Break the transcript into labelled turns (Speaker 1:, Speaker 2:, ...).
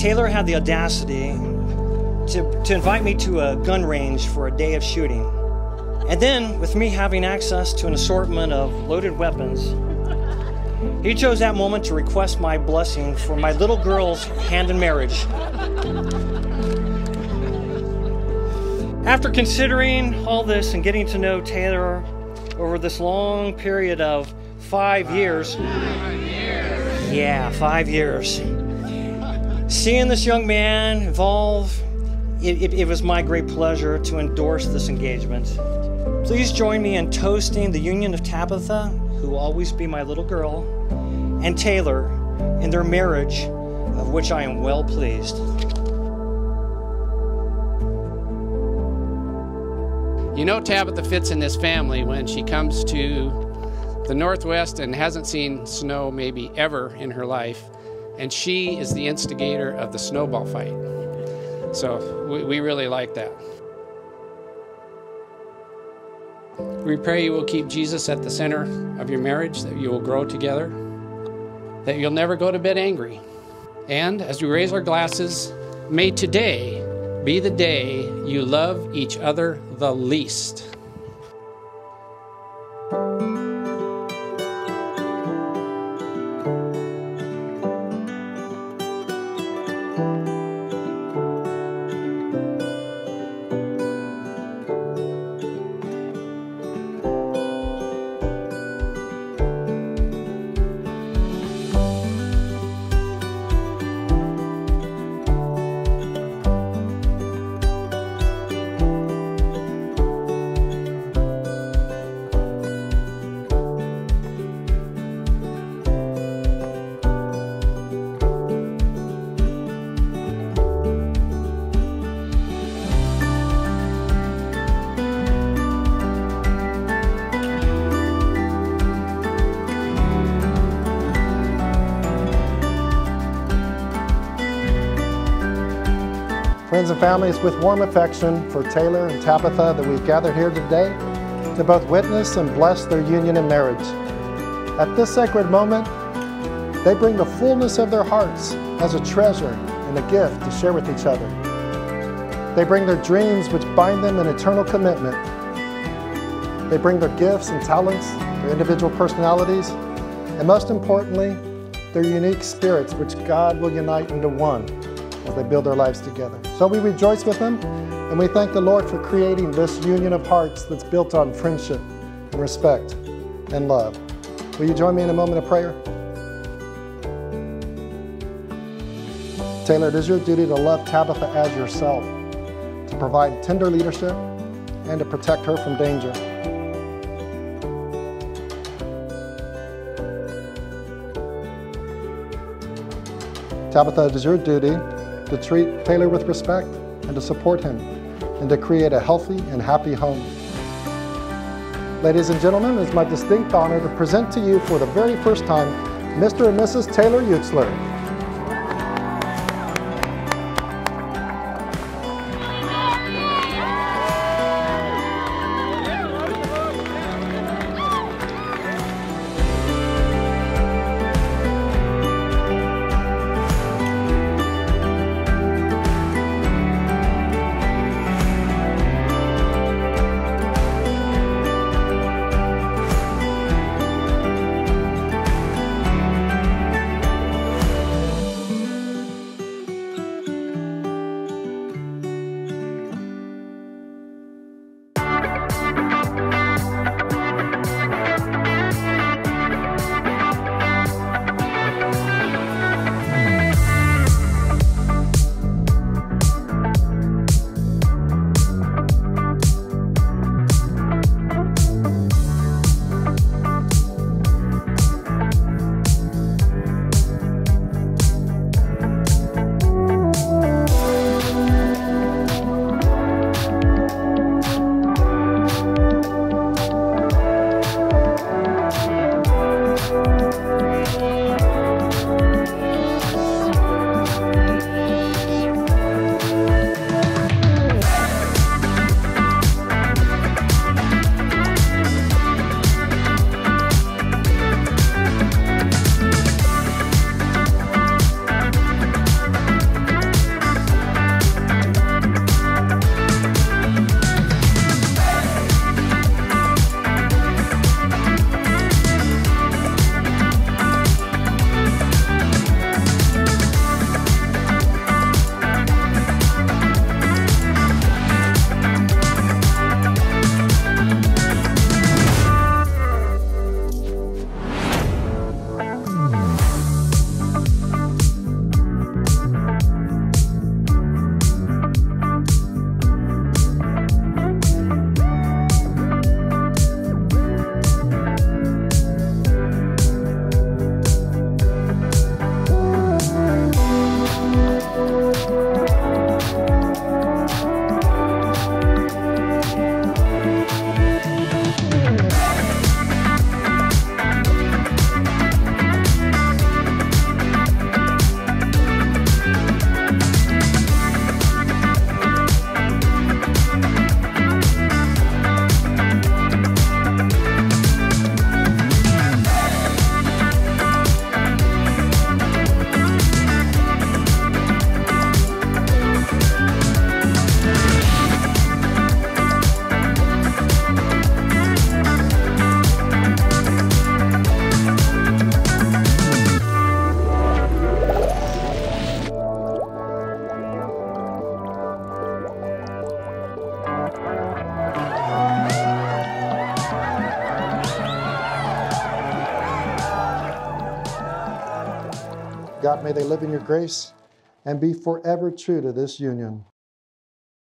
Speaker 1: Taylor had the audacity to, to invite me to a gun range for a day of shooting. And then, with me having access to an assortment of loaded weapons, he chose that moment to request my blessing for my little girl's hand in marriage. After considering all this and getting to know Taylor over this long period of five years, five years. yeah, five years, seeing this young man evolve, it, it, it was my great pleasure to endorse this engagement. Please join me in toasting the union of Tabitha, who will always be my little girl, and Taylor in their marriage, of which I am well pleased.
Speaker 2: You know Tabitha fits in this family when she comes to the Northwest and hasn't seen snow maybe ever in her life, and she is the instigator of the snowball fight. So we, we really like that. We pray you will keep Jesus at the center of your marriage, that you will grow together, that you'll never go to bed angry. And as we raise our glasses, may today be the day you love each other the least.
Speaker 3: Friends and families, with warm affection for Taylor and Tabitha that we've gathered here today to both witness and bless their union and marriage. At this sacred moment, they bring the fullness of their hearts as a treasure and a gift to share with each other. They bring their dreams which bind them in eternal commitment. They bring their gifts and talents, their individual personalities, and most importantly, their unique spirits which God will unite into one as they build their lives together. So we rejoice with them and we thank the Lord for creating this union of hearts that's built on friendship and respect and love. Will you join me in a moment of prayer? Taylor, it is your duty to love Tabitha as yourself, to provide tender leadership, and to protect her from danger. Tabitha, it is your duty to treat Taylor with respect and to support him and to create a healthy and happy home. Ladies and gentlemen, it's my distinct honor to present to you for the very first time Mr. and Mrs. Taylor Utzler. God, may they live in your grace and be forever true to this union.